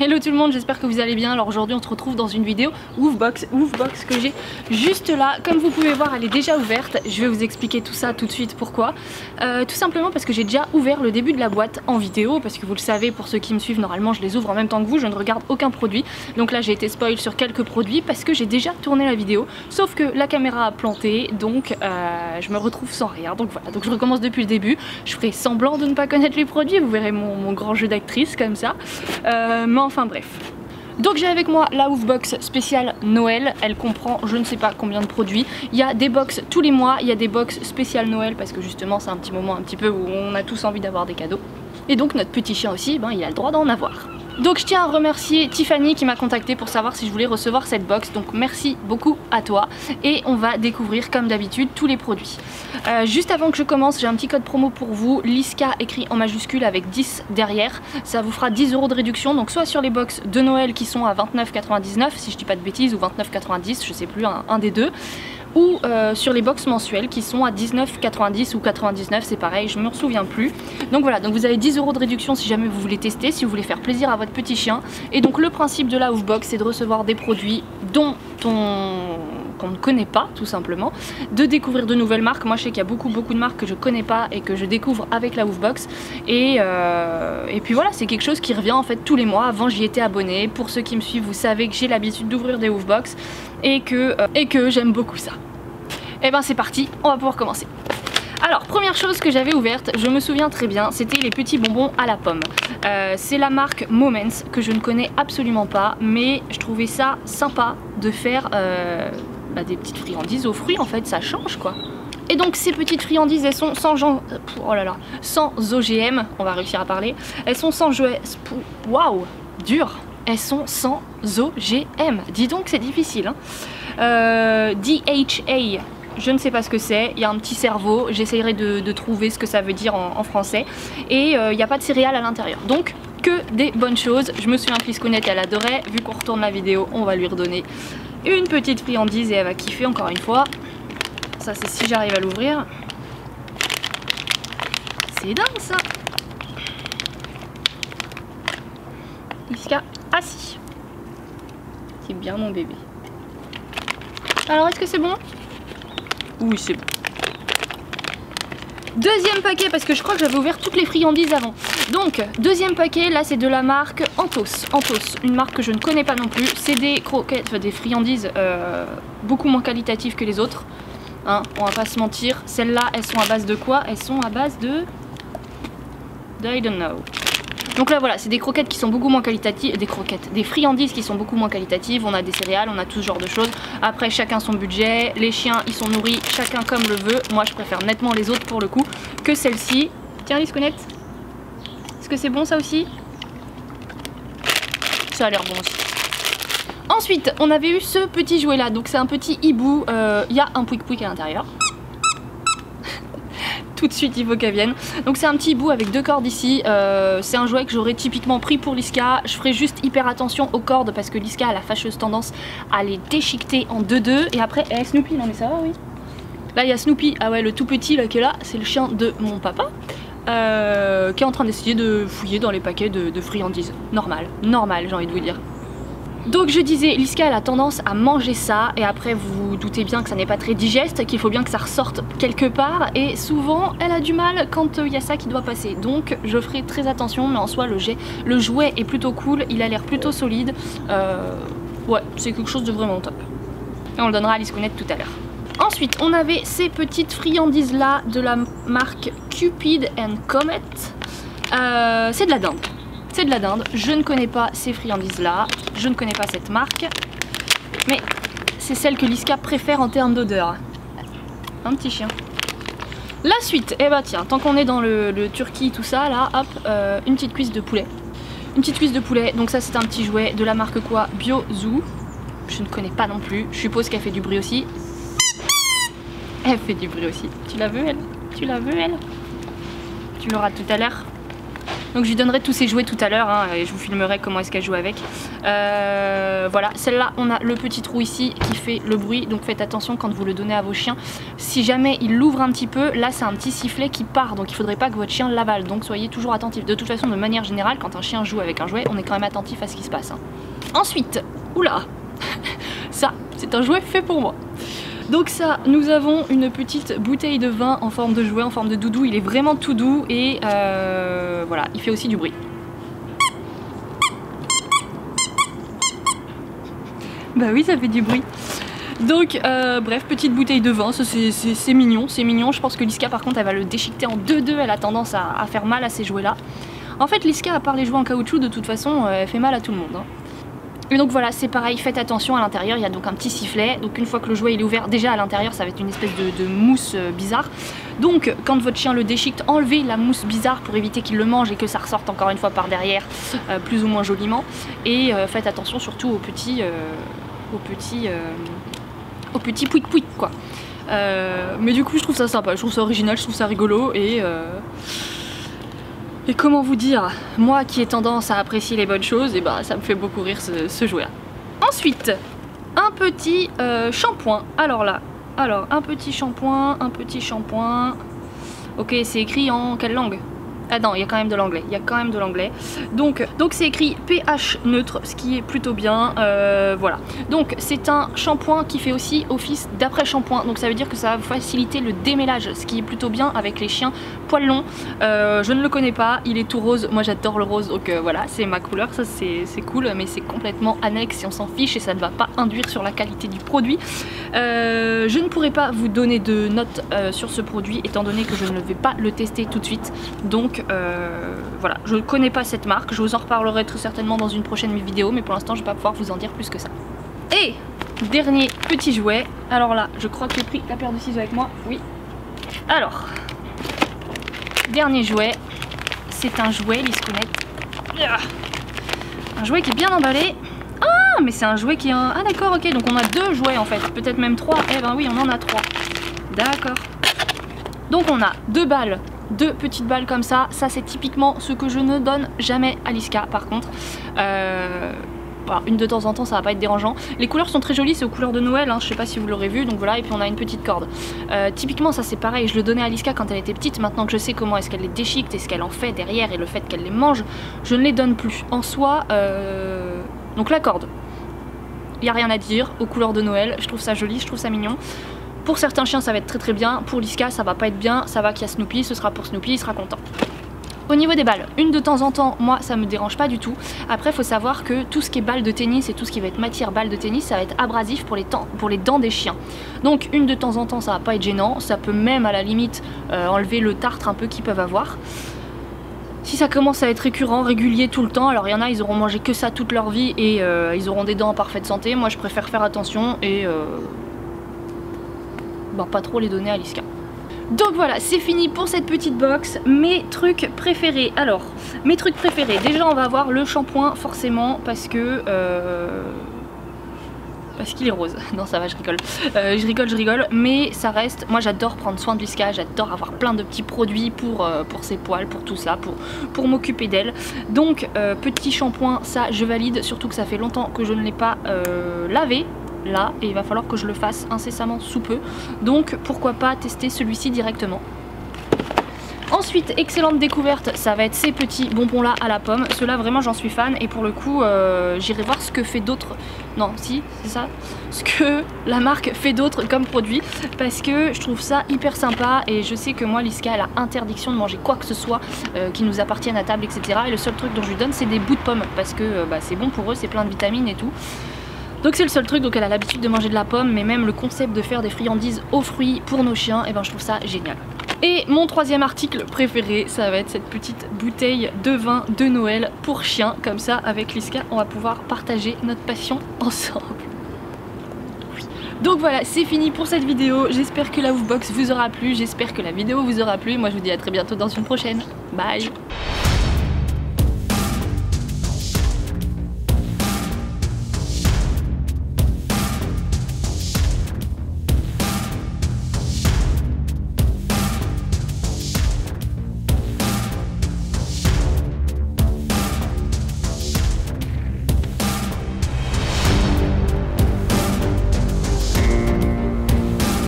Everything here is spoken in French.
Hello tout le monde, j'espère que vous allez bien. Alors aujourd'hui on se retrouve dans une vidéo Woofbox, Woofbox que j'ai juste là. Comme vous pouvez voir elle est déjà ouverte. Je vais vous expliquer tout ça tout de suite pourquoi. Euh, tout simplement parce que j'ai déjà ouvert le début de la boîte en vidéo. Parce que vous le savez pour ceux qui me suivent normalement je les ouvre en même temps que vous. Je ne regarde aucun produit. Donc là j'ai été spoil sur quelques produits parce que j'ai déjà tourné la vidéo. Sauf que la caméra a planté donc euh, je me retrouve sans rien. Donc voilà, donc je recommence depuis le début. Je ferai semblant de ne pas connaître les produits. Vous verrez mon, grand jeu d'actrice comme ça. Euh, enfin bref. Donc j'ai avec moi la Woofbox spéciale Noël, elle comprend je ne sais pas combien de produits. Il y a des box tous les mois, il y a des box spéciales Noël parce que justement c'est un petit moment un petit peu où on a tous envie d'avoir des cadeaux. Et donc notre petit chien aussi, ben, il a le droit d'en avoir. Donc je tiens à remercier Tiffany qui m'a contacté pour savoir si je voulais recevoir cette box. Donc merci beaucoup à toi. Et on va découvrir comme d'habitude tous les produits. Euh, juste avant que je commence, j'ai un petit code promo pour vous. Liska écrit en majuscule avec 10 derrière. Ça vous fera 10 euros de réduction. Donc soit sur les box de Noël qui sont à 29,99 si je dis pas de bêtises ou 29,90 je sais plus un des deux ou euh, sur les box mensuelles qui sont à 19,90 ou 99 c'est pareil je me souviens plus. Donc voilà donc vous avez 10 euros de réduction si jamais vous voulez tester si vous voulez faire plaisir à votre petit chien. Et donc le principe de la Hoofbox c'est de recevoir des produits dont on qu'on ne connaît pas tout simplement, de découvrir de nouvelles marques. Moi je sais qu'il y a beaucoup beaucoup de marques que je connais pas et que je découvre avec la Woofbox et, euh, et puis voilà c'est quelque chose qui revient en fait tous les mois. Avant j'y étais abonnée, pour ceux qui me suivent vous savez que j'ai l'habitude d'ouvrir des Woofbox et que, euh, et que j'aime beaucoup ça. Et eh ben c'est parti, on va pouvoir commencer. Alors, première chose que j'avais ouverte, je me souviens très bien, c'était les petits bonbons à la pomme. Euh, c'est la marque Moments, que je ne connais absolument pas, mais je trouvais ça sympa de faire bah, des petites friandises aux fruits, en fait, ça change quoi. Et donc ces petites friandises, elles sont sans, oh là là, sans OGM, on va réussir à parler. Elles sont sans jouets, waouh, dur elles sont sans OGM. Dis donc c'est difficile. Hein. Euh, DHA, je ne sais pas ce que c'est, il y a un petit cerveau, j'essayerai de, trouver ce que ça veut dire en, français. Et euh, il n'y a pas de céréales à l'intérieur. Donc que des bonnes choses. Je me souviens que Liscounette elle adorait, vu qu'on retourne la vidéo, on va lui redonner une petite friandise et elle va kiffer encore une fois. Ça c'est si j'arrive à l'ouvrir. C'est dingue ça Liska assis. C'est bien mon bébé. Alors est-ce que c'est bon? Oui c'est bon. Deuxième paquet parce que je crois que j'avais ouvert toutes les friandises avant. Donc deuxième paquet, là c'est de la marque Antos. Antos, une marque que je ne connais pas non plus. C'est des croquettes, des friandises euh, beaucoup moins qualitatives que les autres. Hein, on va pas se mentir. Celles-là, elles sont à base de quoi? Elles sont à base de... I don't know. Donc là voilà, c'est des croquettes qui sont beaucoup moins qualitatives, des croquettes, des friandises qui sont beaucoup moins qualitatives, on a des céréales, on a tout ce genre de choses. Après chacun son budget, les chiens ils sont nourris chacun comme le veut. Moi je préfère nettement les autres pour le coup que celle-ci. Tiens Lisconnette, est-ce que c'est bon ça aussi? Ça a l'air bon aussi. Ensuite, on avait eu ce petit jouet là, donc c'est un petit hibou, euh, il y a un pouic pouic à l'intérieur de suite il faut qu'elle vienne. Donc c'est un petit bout avec deux cordes ici, euh, c'est un jouet que j'aurais typiquement pris pour Liska. Je ferai juste hyper attention aux cordes parce que Liska a la fâcheuse tendance à les déchiqueter en deux-deux. Et après, eh, Snoopy, non mais ça va oui Là il y a Snoopy, ah ouais le tout petit là qui est là, c'est le chien de mon papa. Euh, qui est en train d'essayer de fouiller dans les paquets de, de friandises. Normal, normal j'ai envie de vous dire. Donc je disais, Liska elle a tendance à manger ça et après vous, vous doutez bien que ça n'est pas très digeste, qu'il faut bien que ça ressorte quelque part et souvent elle a du mal quand il y a ça qui doit passer. Donc je ferai très attention mais en soi le, le jouet est plutôt cool, il a l'air plutôt solide. Euh, ouais, c'est quelque chose de vraiment top. Et on le donnera à Liscounette tout à l'heure. Ensuite, on avait ces petites friandises là de la marque Cupid and Comet. Euh, c'est de la dinde. C'est de la dinde. Je ne connais pas ces friandises là. Je ne connais pas cette marque. Mais c'est celle que Liska préfère en termes d'odeur. Un petit chien. La suite, eh bah tiens, tant qu'on est dans le, Turquie, tout ça, là, hop, euh, une petite cuisse de poulet. Une petite cuisse de poulet, donc ça c'est un petit jouet de la marque quoi? BioZoo. Je ne connais pas non plus, je suppose qu'elle fait du bruit aussi. Elle fait du bruit aussi. Tu la veux elle? Tu la veux elle? Tu l'auras tout à l'heure Donc je lui donnerai tous ses jouets tout à l'heure hein, et je vous filmerai comment est-ce qu'elle joue avec. Euh, voilà, celle-là, on a le petit trou ici qui fait le bruit. Donc faites attention quand vous le donnez à vos chiens. Si jamais il l'ouvre un petit peu, là c'est un petit sifflet qui part. Donc il faudrait pas que votre chien l'avale. Donc soyez toujours attentif. De toute façon, de manière générale, quand un chien joue avec un jouet, on est quand même attentif à ce qui se passe. Hein. Ensuite, oula, ça, c'est un jouet fait pour moi. Donc ça, nous avons une petite bouteille de vin en forme de jouet, en forme de doudou. Il est vraiment tout doux et euh, voilà, il fait aussi du bruit. Bah oui, ça fait du bruit. Donc euh, bref, petite bouteille de vin, c'est mignon, c'est mignon. Je pense que Liska par contre elle va le déchiqueter en 2-2, elle a tendance à, faire mal à ces jouets là. En fait Liska à part les jouets en caoutchouc de toute façon euh, elle fait mal à tout le monde. Hein. Et donc voilà, c'est pareil, faites attention à l'intérieur, il y a donc un petit sifflet. Donc une fois que le jouet il est ouvert, déjà à l'intérieur ça va être une espèce de, mousse euh, bizarre. Donc quand votre chien le déchiquete, enlevez la mousse bizarre pour éviter qu'il le mange et que ça ressorte encore une fois par derrière, euh, plus ou moins joliment. Et euh, faites attention surtout aux petits, aux petits, aux petits pouic pouic quoi. mais du coup je trouve ça sympa, je trouve ça original, je trouve ça rigolo et... Et comment vous dire, moi qui ai tendance à apprécier les bonnes choses, et eh bah ben, ça me fait beaucoup rire ce, jouet là. Ensuite, un petit euh, shampoing. Alors là, alors un petit shampoing, un petit shampoing. Ok, c'est écrit en quelle langue? Ah non, il y a quand même de l'anglais, il y a quand même de l'anglais. Donc donc c'est écrit pH neutre, ce qui est plutôt bien. Euh, voilà. Donc c'est un shampoing qui fait aussi office d'après shampoing. Donc ça veut dire que ça va faciliter le démêlage, ce qui est plutôt bien avec les chiens poils longs. Euh, je ne le connais pas, il est tout rose. Moi j'adore le rose, donc euh, voilà, c'est ma couleur. Ça c'est cool, mais c'est complètement annexe si on s'en fiche et ça ne va pas induire sur la qualité du produit. je ne pourrais pas vous donner de notes sur ce produit étant donné que je ne vais pas le tester tout de suite. Donc euh, voilà, je ne connais pas cette marque, je vous en reparlerai très certainement dans une prochaine vidéo, mais pour l'instant je vais pas pouvoir vous en dire plus que ça. Et dernier petit jouet, alors là je crois que j'ai pris la paire de ciseaux avec moi, oui. Alors, dernier jouet, c'est un jouet Liscounette. Ah. Un jouet qui est bien emballé. Ah mais c'est un jouet qui est un... Ah d'accord ok donc on a deux jouets en fait, peut-être même trois. Eh ben oui on en a trois. D'accord. Donc on a deux balles deux petites balles comme ça. Ça c'est typiquement ce que je ne donne jamais à Liska par contre. Euh, une de temps en temps ça va pas être dérangeant. Les couleurs sont très jolies, c'est aux couleurs de Noël, hein, je sais pas si vous l'aurez vu, donc voilà, et puis on a une petite corde. Euh, typiquement ça c'est pareil, je le donnais à Liska quand elle était petite, maintenant que je sais comment est-ce qu'elle les déchiquette et ce qu'elle en fait derrière et le fait qu'elle les mange, je ne les donne plus. En soi, euh, donc la corde, il y a rien à dire, aux couleurs de Noël, je trouve ça joli, je trouve ça mignon. Pour certains chiens ça va être très très bien, pour Liska ça va pas être bien, ça va qu'il y a Snoopy, ce sera pour Snoopy, il sera content. Au niveau des balles, une de temps en temps, moi ça me dérange pas du tout. Après faut savoir que tout ce qui est balle de tennis et tout ce qui va être matière balle de tennis, ça va être abrasif pour les, pour les dents des chiens. Donc une de temps en temps ça va pas être gênant, ça peut même à la limite euh, enlever le tartre un peu qu'ils peuvent avoir. Si ça commence à être récurrent, régulier tout le temps, alors il y en a, ils auront mangé que ça toute leur vie et euh, ils auront des dents en parfaite santé. Moi je préfère faire attention et euh, pas trop les donner à Liska. Donc voilà, c'est fini pour cette petite box. Mes trucs préférés. Alors, mes trucs préférés. Déjà, on va avoir le shampoing, forcément, parce que... Euh, parce qu'il est rose. Non, ça va, je rigole. Euh, je rigole, je rigole. Mais ça reste... Moi, j'adore prendre soin de Liska. J'adore avoir plein de petits produits pour, euh, pour ses poils, pour tout ça, pour, pour m'occuper d'elle. Donc, petit shampoing, ça, je valide. Surtout que ça fait longtemps que je ne l'ai pas lavé là et il va falloir que je le fasse incessamment sous peu. Donc pourquoi pas tester celui-ci directement. Ensuite, excellente découverte, ça va être ces petits bonbons là à la pomme. Ceux-là vraiment j'en suis fan et pour le coup euh, j'irai voir ce que fait d'autres... Non, si, c'est ça Ce que la marque fait d'autres comme produit parce que je trouve ça hyper sympa et je sais que moi Liska elle a interdiction de manger quoi que ce soit euh, qui nous appartienne à table etc. Et le seul truc dont je lui donne c'est des bouts de pommes parce que euh, bah, c'est bon pour eux, c'est plein de vitamines et tout. Donc c'est le seul truc, donc elle a l'habitude de manger de la pomme, mais même le concept de faire des friandises aux fruits pour nos chiens, et eh ben je trouve ça génial. Et mon troisième article préféré, ça va être cette petite bouteille de vin de Noël pour chiens. Comme ça, avec Liska, on va pouvoir partager notre passion ensemble. Donc voilà, c'est fini pour cette vidéo. J'espère que la Woofbox vous aura plu. J'espère que la vidéo vous aura plu. Moi, je vous dis à très bientôt dans une prochaine. Bye